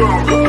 go.